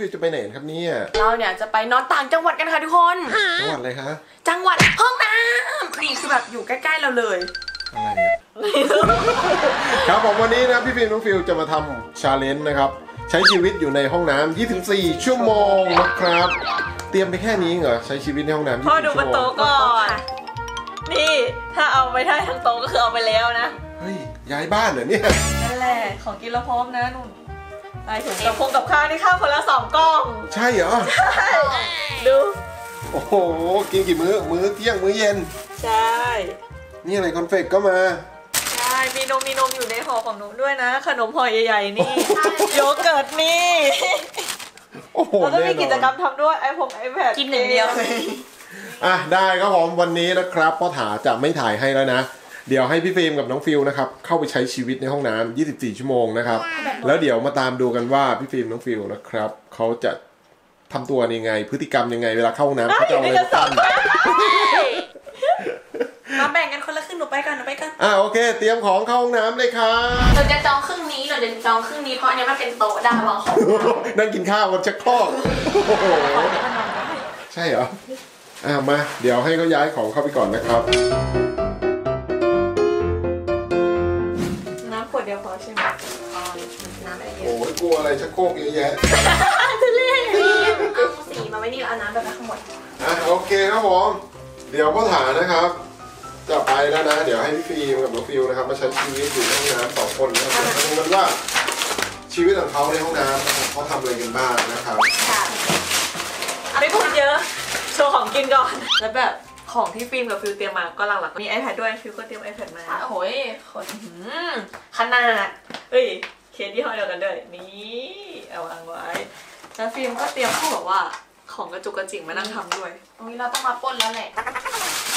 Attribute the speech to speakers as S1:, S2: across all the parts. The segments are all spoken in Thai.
S1: ฟิวส์จะไปไหนครับเนี่ย
S2: เราเนี่ยจะไปนอนต่างจังหวัดกันค่ะทุกคน
S1: จังหวัดอะไรคะ
S2: จังหวัดห้องน้ำนี่คือแบบอยู่ใกล้ๆเราเลย
S1: อะไรเนี่ยครับผมวันนี้นะพี่ฟิล์มน้องฟิวส์จะมาทำ challenge นะครับ ใช้ชีวิตอยู่ในห้องน้ำ24 ชั่วโมงนะครับ เตรียมไปแค่นี้เหรอใช้ชีวิตในห้องน้ำ24 ชั่วโมง
S3: พ่อดูบน
S1: โต๊ะ
S3: ก่อน นี่ถ้าเอาไม่ได้ทั้งโต๊ะก็คือเอาไปแล้วนะ
S1: เฮ้ยย้ายบ้านเหรอเนี่ย
S3: นั่นแหละของกินเราพร้อมนะนุ่น ไปถุงกับพงกับข้าวนี่ข้าวคนละสองกล่อง
S1: ใช่เหรอ
S3: ดู
S1: โอ้โห กินกี่มื้อ มื้อเที่ยง มื้อเย็น
S3: ใช่
S1: นี่อะไรคอนเฟกก็มา
S3: ใช่ มีนม มีนมอยู่ในห่อของหนูด้วยนะ ขนมห่อใหญ่ๆนี่ โยเกิร์ตนี่
S1: โอ้โห
S3: แล้วก็มี
S1: แน่นอน
S3: กิจกรรมทำด้วยไอพงไอแพด
S2: กินหนึ่งเดียว
S1: อะได้ครับผมวันนี้นะครับพ่อถาจะไม่ถ่ายให้แล้วนะ เดี๋ยวให้พี่ฟิล์มกับน้องฟิวส์นะครับเข้าไปใช้ชีวิตในห้องน้ำ24 ชั่วโมงนะครับ แล้วเดี๋ยวมาตามดูกันว่าพี่ฟิล์มน้องฟิวส์นะครับเขาจะทำตัวยังไง พฤติกรรมยังไงเวลาเข้าห้องน้ำเขาจะเอาอะไรมากั้น
S2: มาแบ่งกันคนละครึ่งหนูไปกันหนูไปกัน
S1: อะโอเค เตรียมของเข้าห้องน้ำเลยครับ
S2: เราจะจองครึ่งนี้เราจะจองครึ่งนี้เพราะอันเนี้ยมันเป็นโต๊ะดาวางของ
S1: นั่งกินข้าวบนชักโครกโอ้โหใช่เหรออะมา เดี๋ยวให้เขาย้ายของเข้าไปก่อนนะครับ
S3: ดเดียวพอใช่ไหม
S2: น้ำอะไรเย
S1: โอ้
S2: อะ
S1: ยกลัวอะไรชักโครกเยอะแยะ
S2: เอาสีมาไว้นี่เอาน้ำไปไว้ข้างบน
S1: อะโอเคครับผมเดี๋ยวพ่อถานะครับ จะไปแล้วนะ เดี๋ยวให้พี่ฟิล์มกับน้องฟิวนะครับ มาใช้ชีวิตอยู่ในห้องน้ำสองคนนะครับเดี๋ยวมาดูกันว่าชีวิตของเขาในห้องน้ำนะครับเขาทำอะไรกันบ้างนะครับ
S2: ค่ะ
S3: ไม่พูดเยอะ โชว์ของกินก่อน แล้วแบบ ของที่ฟิล์มกับฟิวส์เตรียมมาก็หลักๆมี iPad ด้วยฟิวส์ก็เตรียม iPad มา
S2: โอ้โหยคนหืมขนาด
S3: เฮ้ยเคสยี่ห้อเดียวกันด้วยนี่เอาวางไว้แล้วฟิล์มก็เตรียมพวกแบบว่าของกระจุกกระจิ๋งมานั่งทำด้วย
S2: ตรงนี้เราต้องมาปล้นแล้วแหละ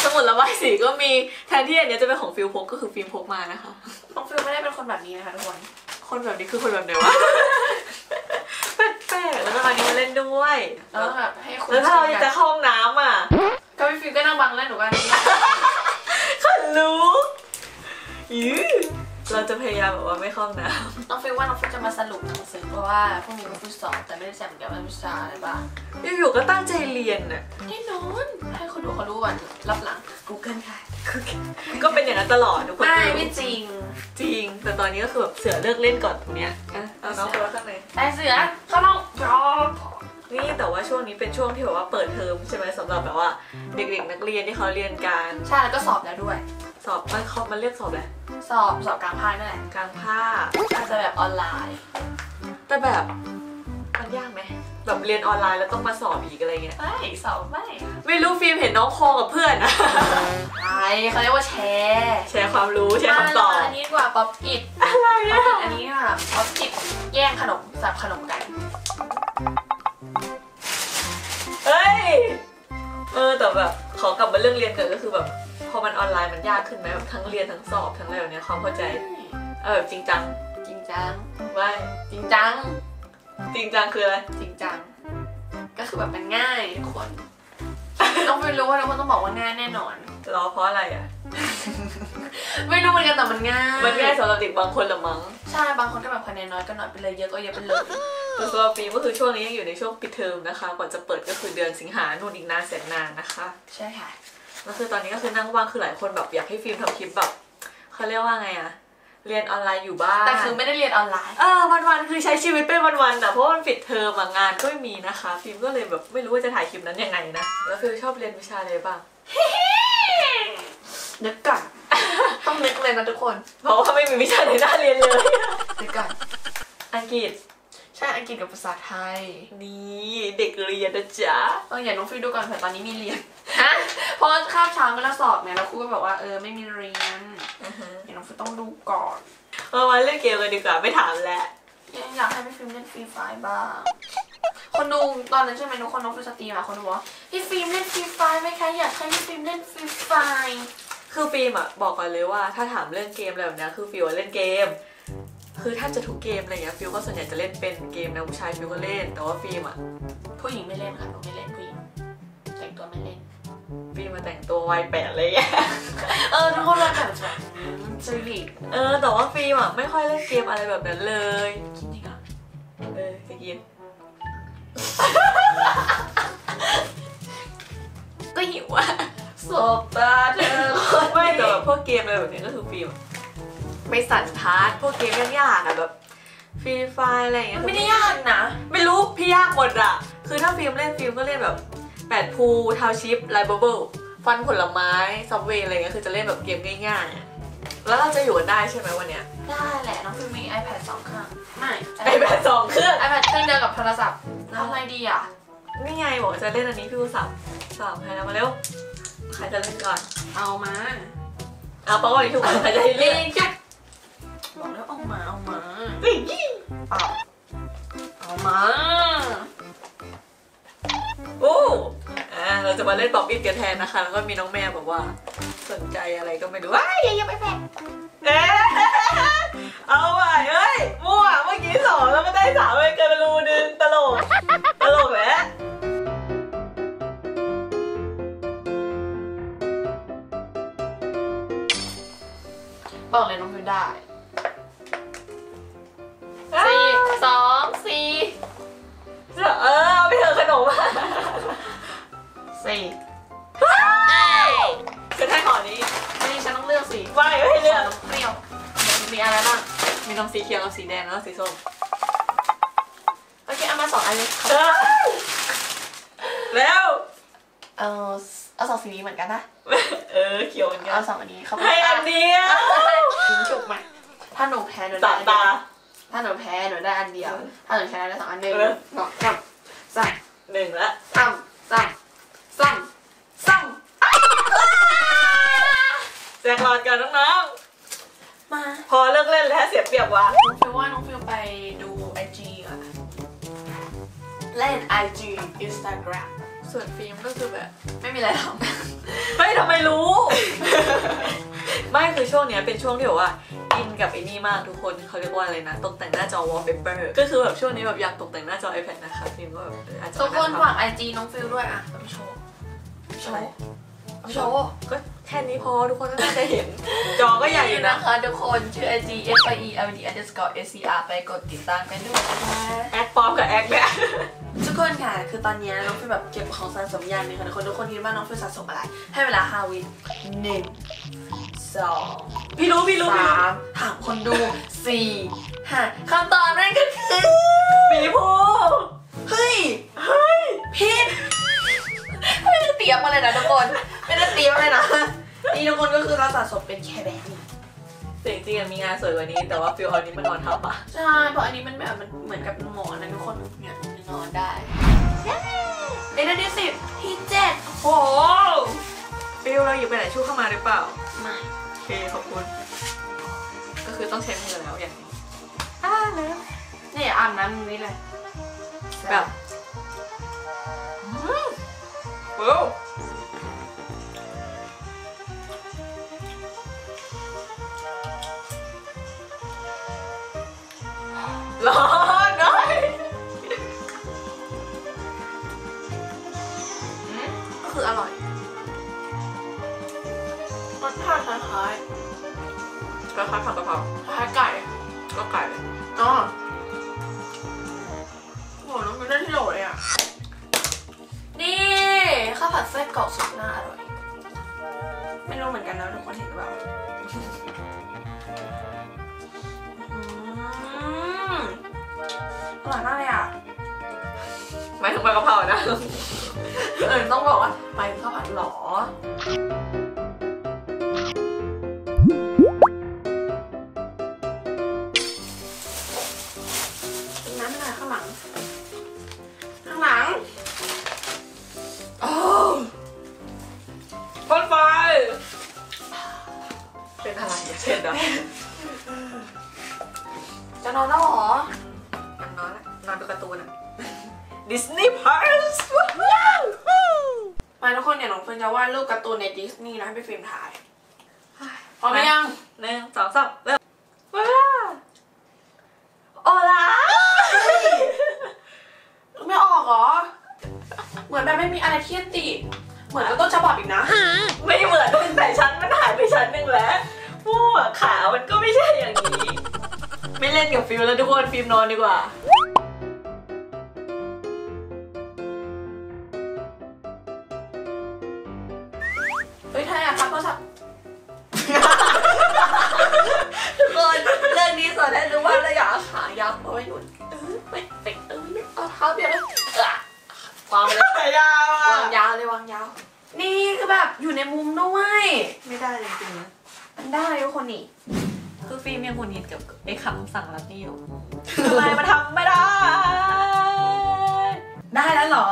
S3: สมุดระบายสีก็มีแทนที่อันเนี้ยจะเป็นของฟิวส์พกก็คือฟิล์มพกมานะคะ
S2: น้องฟิวส์ไม่ได้เป็นคนแบบนี้นะคะทุกคน
S3: คนแบบนี้คือคนแบบไหนวะแปลกๆแล้วก็อันนี้มาเล่นด้วย
S2: เราต้องแบบให้คุณ
S3: แล้วถ้าเราจะเข้าห้องน้ำอะ
S2: ก็พี่ฟิลก็นั่งบังแล้วหนูก็อันนี้
S3: ขนลุกยื้อเราจะพยายามแบบว่าไม่เข้าห้องน้
S2: น้องฟิลว่าน้องฟิลจะมาสรุปหนังสือเพราะว่าพรุ่งนี้เป็นฟุตสอบแต่ไม่ได้แจมเกี่ยวกับวิชาอะไรบ้างำ
S3: อยู่ๆก็ตั้งใจเรียนอะ
S2: แน่นอนให้คนดูเขารู้วันรับหลัง Google ค่ะ
S3: ก็เป็นอย่างนั้นตลอดทุกคน
S2: ไม่
S3: รู้
S2: ไม่จริง
S3: จริง แต่ตอนนี้ก็คือแบบเสือเลิกเล่นก่อนตรงเนี้ยอะเอาน้องไปไว้ข้างใน
S2: แต่เสือเขาลองรอ
S3: นี่แต่ว่าช่วงนี้เป็นช่วงที่แบบว่าเปิดเทอมใช่ไหมสำหรับแบบว่าเด็กๆนักเรียนที่เขาเรียนการ
S2: ใช่แล้วก็สอบแล้วด้วย
S3: สอบมันเขามันเรียกสอบแหละ
S2: สอบสอบกลางภาคนั่นแหละ
S3: กลางภาค
S2: อาจจะแบบออนไลน์
S3: แต่แบบมันยากไหมแบบเรียนออนไลน์แล้วต้องมาสอบอีกอะไรเงี้ย
S2: ไม่สอบไม่
S3: ไม่รู้ฟิล์มเห็นน้องโคกับเพื่อนอะ
S2: ใช่เขาเรียกว่าแชร์
S3: แชร์ความรู้แชร์คำตอบ
S2: อันนี้ดีกว่า pop it อะ
S3: ไร
S2: ป๊อป
S3: อะ
S2: อิดอันนี้ค่ะ pop it แย่งขนมสับขนมกัน
S3: เรื่องเรียนก่อนก็คือแบบพอมันออนไลน์มันยากขึ้นไหมแบบทั้งเรียนทั้งสอบทั้งอะไรแบบเนี้ยความเข้าใจเออแบบจริงจัง
S2: จริงจัง
S3: ไม่
S2: จริงจัง
S3: จริงจังคืออะไร
S2: จริงจัง ก็คือแบบมันง่ายทุกคน ต้องไม่รู้ว่าทุกคนต้องบอกว่าง่ายแน่นอน
S3: รอเพราะอะไรอะ
S2: ไม่รู้เหมือนกันแต่มันง่าย
S3: มันง่ายสำหรับเด็กบางคนละมั้ง
S2: ใช่บางคนก็แบบคะแนนน้อยก็น้อยไปเลยเยอะก็เยอะไปเลย
S3: แต่สำหรับฟิล์มก็คือช่วงนี้ยังอยู่ในช่วงปิดเทอมนะคะก่อนจะเปิดก็คือเดือนสิงหาโน่นอีกนานแสนนานนะคะ
S2: ใช่ค่ะ
S3: แล้วคือตอนนี้ก็คือนั่งว่างคือหลายคนแบบอยากให้ฟิล์มทำคลิปแบบเขาเรียกว่าไงอะเรียนออนไลน์อยู่บ้าน
S2: แต่คือไม่ได้เรียนออนไลน์
S3: เออวันๆคือใช้ชีวิตเป็นวันๆอะเพราะว่ามันปิดเทอมอะงานก็ไม่มีนะคะ ฟิล์มก็เลยแบบไม่รู้ว่าจะถ่ายคลิปนั้นยังไงนะแล้วฟิล์มชอบเรียนวิชาอะไรบ้าง
S2: นึกก่อนต้องนึกเลยนะทุกคน
S3: เพราะว่าไม่มีวิชาไหนน่าเรียนเลย
S2: นึกก่อน
S3: อังกฤษ
S2: ใช่อังกฤษกับภาษาไทย
S3: นี่เด็กเรียนนะจ๊ะ
S2: เอออย่าน้องฟิวส์ดูก่อนเผื่อตอนนี้มีเรียนฮะ เพราะคาบเช้าก็แล้วสอบเนี่ยแล้วครูก็บอกว่าเออไม่มีเรียนอย่าน้องฟิวส์ต้องดูก่อน
S3: เอามาเล่นเกมกันดีกว่าไม่ถามแล้ว
S2: ยังอยากให้พี่ฟิล์มเล่น Free Fire บ้างคนดูตอนนั้นใช่ไหมทุกคนน้องฟิวส์ stream อะคนดูบอกว่าพี่ฟิล์มเล่น Free Fire ไหมคะอยากให้พี่ฟิล์มเล่น Free Fire
S3: คือฟิล์มอะบอกก่อนเลยว่าถ้าถามเรื่องเกมอะไรแบบเนี้ยคือฟิวส์อะเล่นเกม คือถ้าจะทุกเกมอะไรเงี้ยฟิวส์ก็ส่วนใหญ่จะเล่นเป็นเกมแนวผู้ชายฟิวส์ก็เล่น แต่ว่าฟิล์มอะ
S2: ผู้หญิงไม่เล่นค่ะหนูไม่เล่นผู้หญิงแต่งตัวไม่เล่น
S3: ฟิล์มมาแต่งตัววัยแปดเลยอะ
S2: เออทุกคนเราแบบจะจะหลีก
S3: เออ แต่ว่าฟิล์มอะไม่ค่อยเล่นเกมอะไรแบบนั้นเลย
S2: คิดจริงอะ
S3: เออจะกิน
S2: ก็หิวอะสบตาเธอคน
S3: ไม่แต่แบบพวกเกมอะไรแบบนี้ก็คือฟิล์มไปสั่นพาร์ทพวกเกมยากๆอะแบบฟรีไฟอะไรอย่างเงี้
S2: มั
S3: ย
S2: นไม่ได้ยากนะ
S3: ไม่รู้พี่ยากหมดอะคือถ้าฟิล์มเล่นฟิล์มก็เล่นแบบ แปดพูทาวชิปไลบเบิลฟันผลไม้ซับเวย์อะไรเงี้ยคือจะเล่นแบบเกมง่ายๆอะแล้วเราจะอยู่กันได้ใช่ไหมวันเนี้ย
S2: ได้แหละน้องฟิวมี iPad สองเครื่องไม่
S3: ไอแบตสองเครื่อง
S2: iPad เครื่องเดียวกับโทรศัพท์ทำอะไรดีอะ
S3: นี่ไงบอกจะเล่นอันนี้พี่อุสับสามใครแล้วมาเร็วใครจะเล่นก่อน
S2: เอามา
S3: เอาเพราะว่าวันนี้ถูกใครจะให้เล่น
S2: จุ๊บบอกแล้วเอามาเอามา
S3: เฮ้ย
S2: เอาเอามา
S3: เราจะมาเล่นบอกอินกันแทนนะคะ แล้วก็มีน้องแม่บอกว่า สนใจอะไรก็ไม่รู้ว้ายยังยังไม่แพ้เอ๊ะเอาไปเฮ้ยมั่วเมื่อกี้สองแล้วก็ได้สามเลยเกินไปรูนึงตลกตลกแหละ
S2: บอกเลยน้องฟิวได้สี่สองสี่
S3: เออเอาไปเถอะขนม
S2: สี่
S3: คือให้ขอนี้
S2: นี่ฉันต้องเลือกสี
S3: ไม่ไม่ให้เลือก
S2: เปรี้ยว มีอะไรบ้าง
S3: มีน้องสีเขียวกับสีแดงแล้วก็สีส้ม
S2: โอเคเอามาสองอันเลย
S3: เออแล้ว
S2: เออเอาสองสีนี้เหมือนกันนะ
S3: เออเขียวเหมือนกั
S2: เอา
S3: น
S2: สองอันนี้เขา
S3: ให้อันเดียว
S2: ทิ้งฉุกมาถ้าหนูแพ้หนูได้
S3: สาม
S2: อันเดี
S3: ตา
S2: ยวถ้าหนูแพ้หนูได้อันเดียว ถ้าหนูชนะได้สองอันหนึ่ง
S3: เออ
S2: สองสามสาม
S3: หนึ่งละ
S2: สามสามสามสาม
S3: แจกหลอดกันน้อง
S2: มา
S3: ๆพอเลิกเล่นแล้วเสียเปรียบว่ะ
S2: น้องฟิวว่าน้องฟิวไปดูไอจีอะเล่น IG Instagram ส่
S3: วนฟิล์มก็คือแบบ
S2: ไม่มีอะไรทำ
S3: เฮ้ยทำไมรู้ ไม่คือช่วงเนี้ยเป็นช่วงที่แบบว่าอินกับไอ้นี่มากทุกคนเขาเรียกว่าอะไรนะตกแต่งหน้าจอ wallpaper ก็คือแบบช่วงนี้แบบอยากตกแต่งหน้าจอ iPad นะคะฟิล์มก็แบบเอออาจจะ
S2: ทุกคน
S3: มา
S2: ฝาก IG น้องฟิวส์ด้วยอะเอาไปโชว์ โชว์เอาไป โชว์
S3: ก็แค่นี้พอทุกคนก็น่าจะเห็น จอก็ใหญ่อยู่นะ
S2: นะคะทุกคน ชื่อ IG F I E L D underscore S C R ไปกดติดตามกันด้วยนะคะ
S3: แอคปลอมกับแอคเนี่ย
S2: ทุกคนค่ะ คือตอนนี้น้องฟิวส์แบบเก็บของสะสมอย่างหนึ่งค่ะทุกคน ทุกคนคิดว่าน้องฟิวส์สะสมอะไร ให้เวลาห้าวิหนึ่งสอง
S3: พี่รู้พี่รู้พี่
S2: สา
S3: รู้
S2: ถามคนดูสี่ห้าคำตอบนั่นก็คือ
S3: หมีพูห์
S2: เฮ้ย
S3: เฮ้ย
S2: ผิด ไม่ได้เตรียมมาเลยนะทุกคน ไม่ได้เตรียมเลยนะ นี่ทุกคนก็คือเราสะสมเป็นแค่แบบนี้
S3: แต่จริงๆอะมีงานสวยกว่านี้ แต่ว่าฟิลเอานี้มานอนทับอะ
S2: ใช่ เพราะอันนี้มันแบบมันเหมือนกับหมอนนะทุกคนเนี่ยมันนอนได้ในเดือนที่สิบที่เจ็ดโอ้โห
S3: ฟิลเราอยู่ไปไหนชู่เข้ามาหรือเปล่า
S2: ไม่
S3: โอเคขอบคุณ ก็คือต้องใช้มือแล้วอย่างนี้อ่าแล้ว
S2: นี่อาบน้ำนี้เลย
S3: แบบโอ้ ร้อนหน่อย
S2: อืมก็คืออร่อยรสชาติคล้าย
S3: กระเพราผัดกะเพรา
S2: ๆคล้ายไก่
S3: ก็ไก่
S2: อ๋อ เป็
S3: น
S2: น้ำอะไรข้างหลัง ข้างหลังโอ้
S3: พ่นไฟเป็นอะไรอย่าเช่นนะ
S2: จะนอนแล้วเหรอ
S3: มันนอนละนอนดูการ์ตูนอะดิสนีย์พาร์ส
S2: มาทุกคนเนี่ยน้องเฟิร์นจะวาดรูปการ์ตูนในดิสนีย์นะให้พี่ฟิล์มถ่ายพร้อมหรือยัง
S3: หนึ่งสองสามเริ่มว้าโอลา
S2: ไม่ออกเหรอ เหมือนแบบไม่มีอะไรที่ติดเหมือนกับต้นฉบับอีกนะ
S3: ไม่เหมือนแต่ชั้นมันหายไปชั้นหนึ่งแล้วมั่วขามันก็ไม่ใช่อย่างนี้ ไม่เล่นกับฟิลแล้วทุกคนฟิล์มนอนดีกว่า
S2: ไว้หนุนเออไม่ไม่เออไม่เอาเท้าเดียวเลยเออวางไปเลย
S3: ยาวอะ
S2: วางยาวเลยวางยาว นี่คือแบบอยู่ในมุมด้วย
S3: ไม่ได้จริงๆนะ
S2: มันได้ทุกคนนี่
S3: คือฟิล์มยังหงุดหงิดกับไอ้คำสั่งรับนี่อยู่ทำไมมันทำไม่ได้
S2: ได้แล้วเหรอ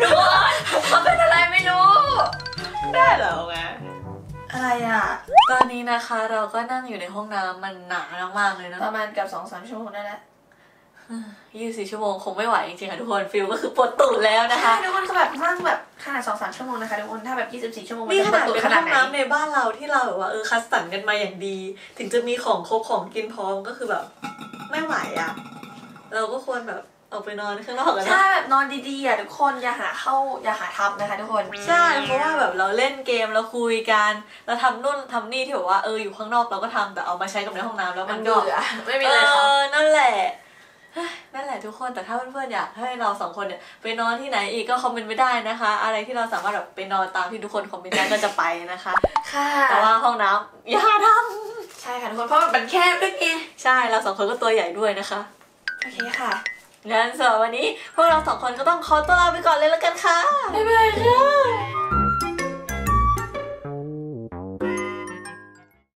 S2: ทุกคนมันเป็นอะไรไม่รู้
S3: ได้เหรอไง
S2: อะไรอะ
S3: ตอนนี้นะคะเราก็นั่งอยู่ในห้องน้ำมันหนามากๆเลยนะ
S2: ประมาณเกับสองสามชั่วโมงได้แล้ว
S3: ยี่สิบชั่วโมงคงไม่ไหวจริงๆค่ะทุกคนฟิลก็คือปวดตูดแล้วนะคะ
S2: ใช่ทุกคนคือแบบนั่งแบบขนาดสองสามชั่วโมงนะคะทุกคนถ้าแบบยี่สิบสี่ชั่วโมงมัน
S3: นี่
S2: จะ
S3: ขนาด
S2: ปว
S3: เป็น
S2: ข
S3: ห้
S2: นา
S3: อ
S2: ด
S3: ง
S2: ไหน
S3: น้ำในบ้านเราที่เราแบบว่าเออคัดสรรกันมาอย่างดี ถึงจะมีของครบของกินพร้อมก็คือแบบ ไม่ไหวอะ เราก็ควรแบบ ออกไปนอนข้างนอกกันนะ
S2: ใช่แบบนอนดีๆอะทุกคนอย่าหาเข้าอย่าหาทับนะคะทุกคน
S3: ใช่เพราะว่าแบบเราเล่นเกมเราคุยกันเราทำนู่นทำนี่ที่แบบว่าเอออยู่ข้างนอกเราก็ทำแต่เอามาใช้กับในห้องน้ำแล้ว
S2: มั
S3: มันน
S2: เบื่
S3: ก็
S2: อไม่มีอะไร
S3: เอ
S2: ทำ
S3: อนั่นแหละเฮ้ยนั่นแหละทุกคนแต่ถ้าเพื่อนๆอยากให้เราสองคนเนี่ยไปนอนที่ไหนอีกก็คอมเมนต์ไม่ได้นะคะ อะไรที่เราสามารถแบบไปนอนตามที่ทุกคนคอมเมนต์ได้ก็จะไปนะคะ
S2: ค่ะ
S3: แต่ว่าห้องน้ำอย่าท
S2: ใช่ค่ะทุกคนเพราะมันแคบด้วยไงำ
S3: ใช่เราสองคนก็ตัวใหญ่ด้วยนะคะ
S2: โอเคค่ะ
S3: งั้นสำหรับวันนี้ พวกเราสองคนก็ต้องขอตัวลาไปก่อนเลยแล้วกันค่ะ
S2: บ๊ายบายค่ะ